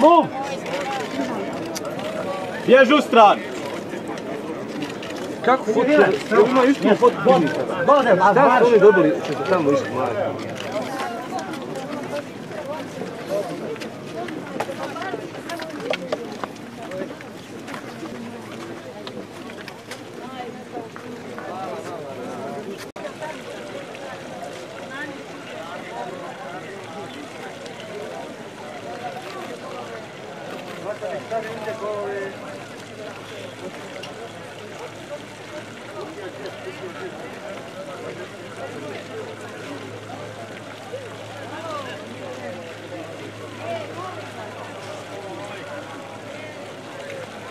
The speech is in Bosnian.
Move! Bježi u stranu. Kako hoće? Ima isto fot Bode, a Da su oni dobili što su tamo isto mladi. Más conectar gente.